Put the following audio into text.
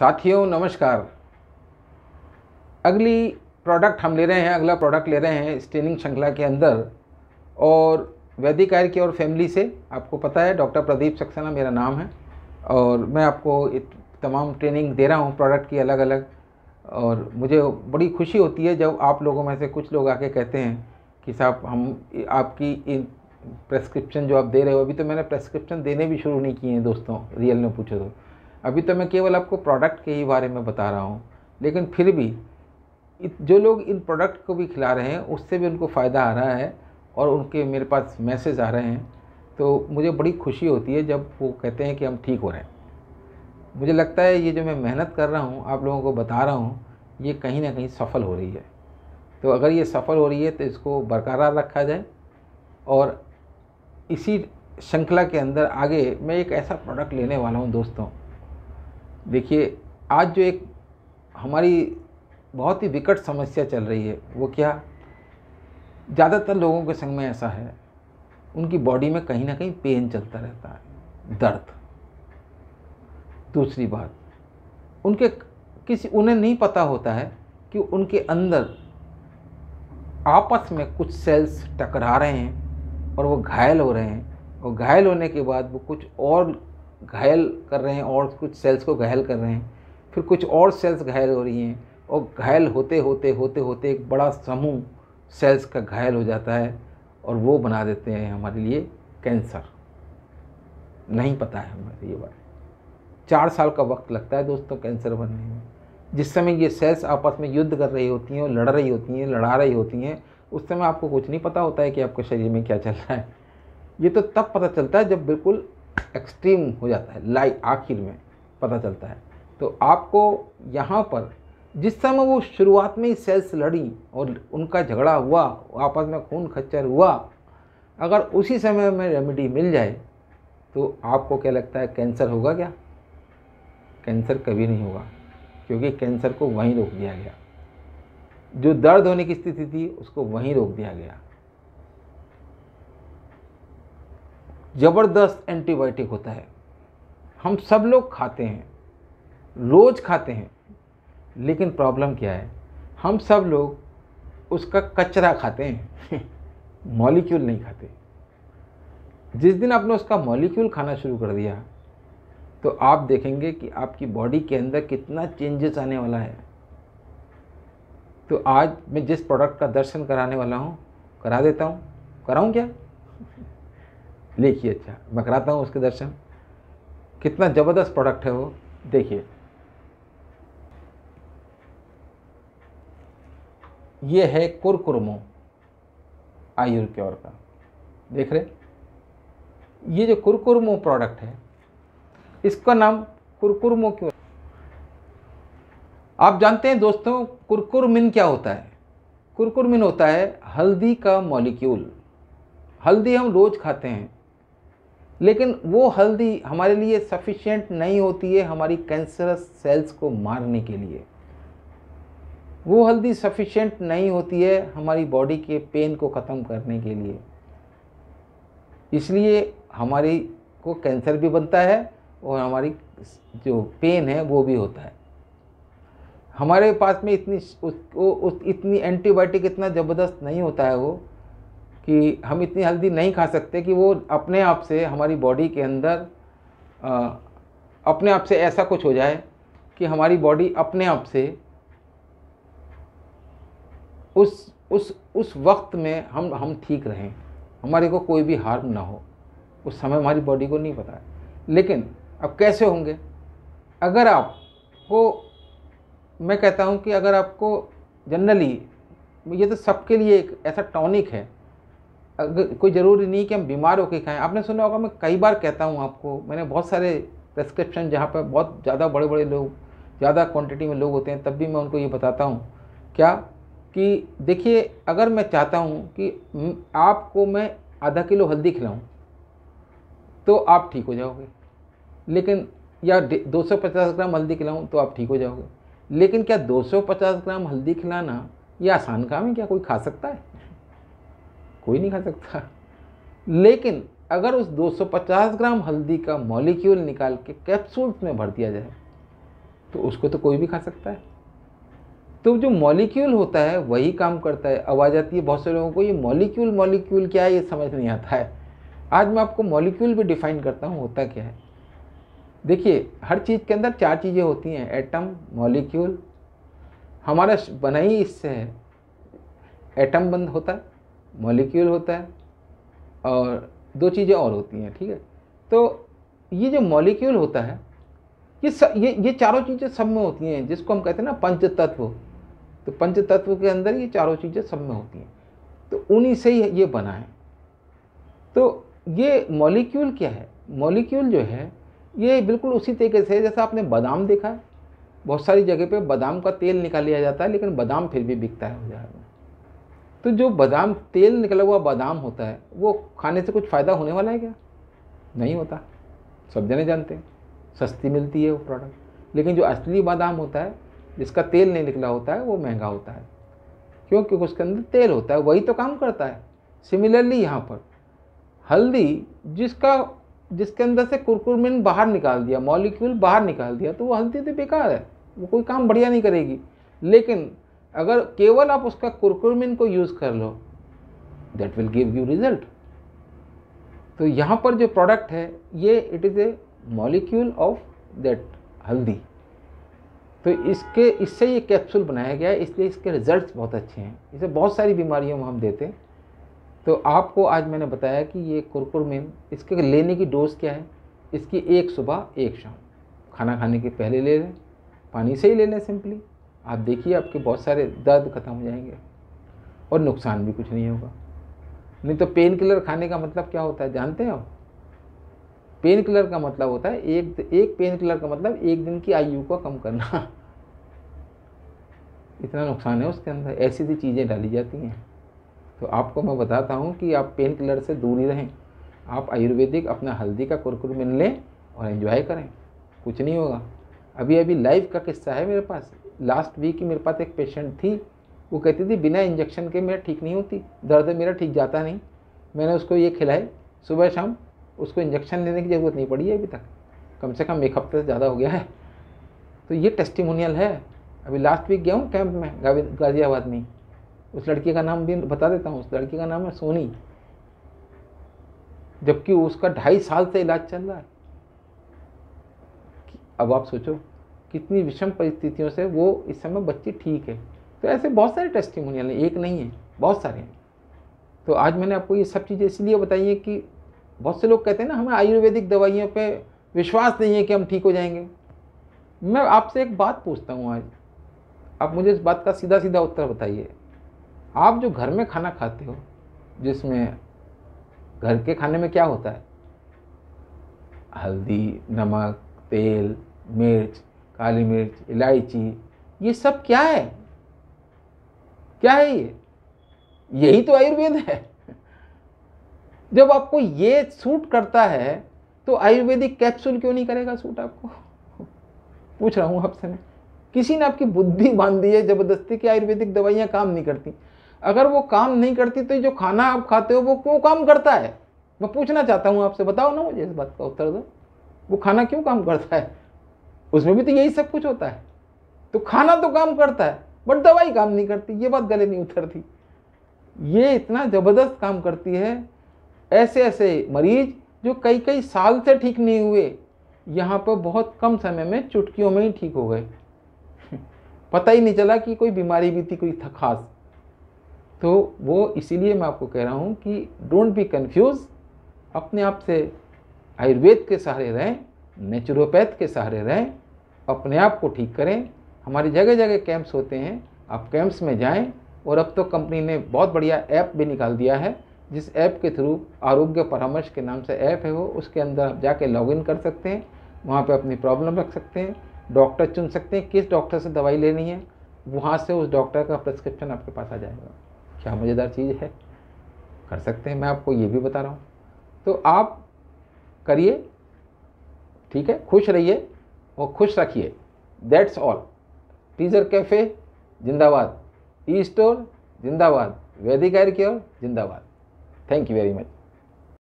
साथियों, नमस्कार। अगली प्रोडक्ट हम ले रहे हैं, अगला प्रोडक्ट ले रहे हैं स्टेनिंग श्रृंखला के अंदर और वैदिक आयर की और फैमिली से। आपको पता है डॉक्टर प्रदीप सक्सेना मेरा नाम है और मैं आपको तमाम ट्रेनिंग दे रहा हूँ प्रोडक्ट की अलग अलग और मुझे बड़ी खुशी होती है जब आप लोगों में से कुछ लोग आके कहते हैं कि साहब, हम आपकी इन प्रेस्क्रिप्शन जो आप दे रहे हो, अभी तो मैंने प्रेस्क्रिप्शन देने भी शुरू नहीं किए हैं दोस्तों रियल में पूछो तो। अभी तो मैं केवल आपको प्रोडक्ट के ही बारे में बता रहा हूँ, लेकिन फिर भी जो लोग इन प्रोडक्ट को भी खिला रहे हैं, उससे भी उनको फ़ायदा आ रहा है और उनके मेरे पास मैसेज आ रहे हैं। तो मुझे बड़ी खुशी होती है जब वो कहते हैं कि हम ठीक हो रहे हैं। मुझे लगता है ये जो मैं मेहनत कर रहा हूँ, आप लोगों को बता रहा हूँ, ये कहीं ना कहीं सफल हो रही है। तो अगर ये सफल हो रही है तो इसको बरकरार रखा जाए और इसी श्रृंखला के अंदर आगे मैं एक ऐसा प्रोडक्ट लेने वाला हूँ दोस्तों देखिए, आज जो एक हमारी बहुत ही विकट समस्या चल रही है, वो क्या? ज़्यादातर लोगों के संग में ऐसा है, उनकी बॉडी में कहीं ना कहीं पेन चलता रहता है, दर्द। दूसरी बात, उनके किसी, उन्हें नहीं पता होता है कि उनके अंदर आपस में कुछ सेल्स टकरा रहे हैं और वो घायल हो रहे हैं, और घायल होने के बाद वो कुछ और घायल कर रहे हैं और कुछ सेल्स को घायल कर रहे हैं। फिर कुछ और सेल्स घायल हो रही हैं और घायल होते होते होते होते एक बड़ा समूह सेल्स का घायल हो जाता है और वो बना देते हैं हमारे लिए कैंसर नहीं पता है हमारे ये बात चार साल का वक्त लगता है दोस्तों कैंसर बनने में। जिस समय ये सेल्स आपस में युद्ध कर रही होती हैं और लड़ रही होती हैं, लड़ा रही होती हैं, उस समय आपको कुछ नहीं पता होता है कि आपके शरीर में क्या चल रहा है। ये तो तब पता चलता है जब बिल्कुल एक्सट्रीम हो जाता है लाई आखिर में पता चलता है। तो आपको यहाँ पर जिस समय वो शुरुआत में ही सेल्स लड़ी और उनका झगड़ा हुआ, आपस में खून खच्चर हुआ, अगर उसी समय में रेमेडी मिल जाए तो आपको क्या लगता है कैंसर होगा क्या? कैंसर कभी नहीं होगा, क्योंकि कैंसर को वहीं रोक दिया गया। जो दर्द होने की स्थिति थी, उसको वहीं रोक दिया गया। ज़बरदस्त एंटीबायोटिक होता है। हम सब लोग खाते हैं, रोज़ खाते हैं, लेकिन प्रॉब्लम क्या है? हम सब लोग उसका कचरा खाते हैं, मॉलिक्यूल नहीं खाते। जिस दिन आपने उसका मॉलिक्यूल खाना शुरू कर दिया तो आप देखेंगे कि आपकी बॉडी के अंदर कितना चेंजेस आने वाला है। तो आज मैं जिस प्रोडक्ट का दर्शन कराने वाला हूँ, करा देता हूँ। कराऊँ क्या? देखिए अच्छा मैं कराता हूँ उसके दर्शन। कितना ज़बरदस्त प्रोडक्ट है वो, देखिए। ये है कुरकुरमो, आयुर क्योर का। देख रहे ये जो कुरकुरमो प्रोडक्ट है, इसका नाम कुरकुरमो क्यों आप जानते हैं दोस्तों, कुरकुरमिन क्या होता है? कुरकुरमिन होता है हल्दी का मॉलिक्यूल हल्दी हम रोज़ खाते हैं। लेकिन वो हल्दी हमारे लिए सफिशिएंट नहीं होती है हमारी कैंसरस सेल्स को मारने के लिए। वो हल्दी सफिशिएंट नहीं होती है हमारी बॉडी के पेन को ख़त्म करने के लिए। इसलिए हमारी को कैंसर भी बनता है और हमारी जो पेन है वो भी होता है। हमारे पास में इतनी उस, उस इतनी एंटीबायोटिक इतना ज़बरदस्त नहीं होता है वो। कि हम इतनी हल्दी नहीं खा सकते कि वो अपने आप से हमारी बॉडी के अंदर आ, अपने आप से ऐसा कुछ हो जाए कि हमारी बॉडी अपने आप से उस उस उस वक्त में हम हम ठीक रहें। हमारे को कोई भी हार्म ना हो। उस समय हमारी बॉडी को नहीं पता है। लेकिन अब कैसे होंगे? अगर आपको मैं कहता हूँ कि अगर आपको जनरली ये तो सबके लिए एक ऐसा टॉनिक है अगर कोई ज़रूरी नहीं कि हम बीमार होकर खाएँ। आपने सुना होगा, मैं कई बार कहता हूँ आपको, मैंने बहुत सारे प्रेस्क्रिप्शन जहाँ पर बहुत ज़्यादा बड़े बड़े लोग, ज़्यादा क्वांटिटी में लोग होते हैं, तब भी मैं उनको ये बताता हूँ। क्या? कि देखिए, अगर मैं चाहता हूँ कि आपको मैं आधा किलो हल्दी खिलाऊँ तो आप ठीक हो जाओगे। लेकिन, या 250 ग्राम हल्दी खिलाऊँ तो आप ठीक हो जाओगे। लेकिन क्या 250 ग्राम हल्दी खिलाना ये आसान काम है? क्या कोई खा सकता है? कोई नहीं खा सकता। लेकिन अगर उस 250 ग्राम हल्दी का मॉलिक्यूल निकाल के कैप्सूल्स में भर दिया जाए तो उसको तो कोई भी खा सकता है। तो जो मॉलिक्यूल होता है, वही काम करता है। आवाज़ आती है बहुत से लोगों को, ये मॉलिक्यूल मॉलिक्यूल क्या है? ये समझ नहीं आता है। आज मैं आपको मॉलिक्यूल भी डिफाइन करता हूँ, होता क्या है? देखिए, हर चीज़ के अंदर चार चीज़ें होती हैं, एटम, मॉलिक्यूल। हमारा बना ही इससे है। एटम बंद होता है। मॉलिक्यूल होता है और दो चीज़ें और होती हैं ठीक है? तो ये जो मॉलिक्यूल होता है ये स, ये ये चारों चीज़ें सब में होती हैं जिसको हम कहते हैं ना पंच तत्व तो पंच तत्व के अंदर ये चारों चीज़ें सब में होती हैं। तो उन्हीं से ही ये बना है। तो ये मॉलिक्यूल क्या है? मॉलिक्यूल जो है ये बिल्कुल उसी तरीके से जैसा आपने बादाम देखा है। बहुत सारी जगह पे बादाम का तेल निकाल लिया जाता है लेकिन बादाम फिर भी बिकता है बाज़ार में। तो जो बादाम, तेल निकला हुआ बादाम होता है, वो खाने से कुछ फ़ायदा होने वाला है क्या? नहीं होता। सब जने जानते हैं। सस्ती मिलती है वो प्रोडक्ट लेकिन जो असली बादाम होता है, जिसका तेल नहीं निकला होता है, वो महँगा होता है। क्यों? क्योंकि उसके अंदर तेल होता है, वही तो काम करता है। सिमिलरली यहाँ पर, हल्दी जिसका, जिसके अंदर से कुरकुरमिन बाहर निकाल दिया मॉलिक्यूल बाहर निकाल दिया तो वो हल्दी तो बेकार है। वो कोई काम बढ़िया नहीं करेगी। लेकिन अगर केवल आप उसका कुरकुरमिन को यूज़ कर लो that will give you result तो यहाँ पर जो प्रोडक्ट है, ये it is a molecule of that haldi. तो इसके, इससे ये कैप्सूल बनाया गया है, इसलिए इसके रिजल्ट्स बहुत अच्छे हैं. इसे बहुत सारी बीमारियों में हम देते हैं. तो आपको आज मैंने बताया कि ये कुरकुरमिन, इसके लेने की डोज क्या है? इसकी एक सुबह, एक शाम. खाना खाने के पहले ले लें, पानी से ही ले लें सिंपली आप देखिए, आपके बहुत सारे दर्द खत्म हो जाएँगे और नुकसान भी कुछ नहीं होगा। नहीं तो पेन किलर खाने का मतलब क्या होता है? जानते हैं? आप पेन किलर का मतलब होता है एक एक पेन किलर का मतलब एक दिन की आयु को कम करना। इतना नुकसान है उसके अंदर। ऐसी सी चीज़ें डाली जाती हैं। तो आपको मैं बताता हूँ कि आप पेन किलर से दूर ही रहें। आप आयुर्वेदिक अपना हल्दी का कुरकुर मिल लें और एंजॉय करें। कुछ नहीं होगा। अभी अभी लाइव का किस्सा है मेरे पास। लास्ट वीक मेरे पास एक पेशेंट थी, वो कहती थी, बिना इंजेक्शन के मेरा ठीक नहीं होती, दर्द मेरा ठीक जाता नहीं। मैंने उसको ये खिलाई, सुबह शाम उसको इंजेक्शन लेने की ज़रूरत नहीं पड़ी है अभी तक। कम से कम एक हफ़्ते से ज़्यादा हो गया है। तो ये टेस्टिमोनियल है। अभी लास्ट वीक गया हूँ कैंप में गाज़ियाबाद में उस लड़की का नाम भी बता देता हूँ। उस लड़की का नाम है सोनी। जबकि उसका ढाई साल से इलाज चल रहा है। अब आप सोचो कितनी विषम परिस्थितियों से वो इस समय बच्ची ठीक है। तो ऐसे बहुत सारे टेस्टिमोनियल हैं, एक नहीं है, बहुत सारे हैं। तो आज मैंने आपको ये सब चीज़ें इसलिए बताई है कि बहुत से लोग कहते हैं ना, हमें आयुर्वेदिक दवाइयों पे विश्वास नहीं है कि हम ठीक हो जाएँगे। मैं आपसे एक बात पूछता हूँ आज। आप मुझे इस बात का सीधा सीधा उत्तर बताइए। आप जो घर में खाना खाते हो, जिसमें घर के खाने में क्या होता है? हल्दी, नमक, तेल, मिर्च काली मिर्च, इलायची, ये सब क्या है? क्या है ये? यही तो आयुर्वेद है। जब आपको ये सूट करता है तो आयुर्वेदिक कैप्सूल क्यों नहीं करेगा सूट आपको? पूछ रहा हूँ आपसे मैं। किसी ने आपकी बुद्धि बाँध दी है ज़बरदस्ती कि आयुर्वेदिक दवाइयाँ काम नहीं करती। अगर वो काम नहीं करती तो जो खाना आप खाते हो, वो क्यों काम करता है? मैं पूछना चाहता हूँ आपसे, बताओ ना मुझे इस बात का उत्तर दो। वो खाना क्यों काम करता है? उसमें भी तो यही सब कुछ होता है। तो खाना तो काम करता है बट दवाई काम नहीं करती। ये बात गले नहीं उतरती ये इतना ज़बरदस्त काम करती है ऐसे ऐसे मरीज़ जो कई कई साल से ठीक नहीं हुए, यहाँ पर बहुत कम समय में चुटकियों में ही ठीक हो गए। पता ही नहीं चला कि कोई बीमारी भी थी, कोई था खास। तो वो इसीलिए मैं आपको कह रहा हूँ कि डोंट बी कन्फ्यूज़ अपने आप से आयुर्वेद के सहारे रहें नेचुरोपैथ के सहारे रहें अपने आप को ठीक करें। हमारी जगह जगह कैंप्स होते हैं। आप कैंप्स में जाएँ और अब तो कंपनी ने बहुत बढ़िया ऐप भी निकाल दिया है, जिस ऐप के थ्रू आरोग्य परामर्श के नाम से ऐप है वो, उसके अंदर आप जाके लॉगिन कर सकते हैं, वहाँ पे अपनी प्रॉब्लम रख सकते हैं डॉक्टर चुन सकते हैं किस डॉक्टर से दवाई लेनी है, वहाँ से उस डॉक्टर का प्रिस्क्रिप्शन आपके पास आ जाएगा। क्या मज़ेदार चीज़ है। कर सकते हैं। मैं आपको ये भी बता रहा हूँ। तो आप करिए, ठीक है? खुश रहिए। और खुश रखिए। दैट्स ऑल टीजर कैफ़े जिंदाबाद। ई स्टोर जिंदाबाद। वैदिक केयर जिंदाबाद। Thank you very much